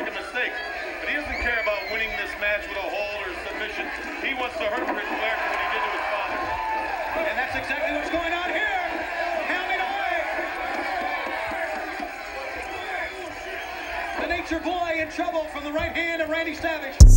make a mistake. But he doesn't care about winning this match with a hold or submission. He wants to hurt Ric Flair for what he did to his father. And that's exactly what's going on here. Hamming. The Nature Boy in trouble from the right hand of Randy Savage.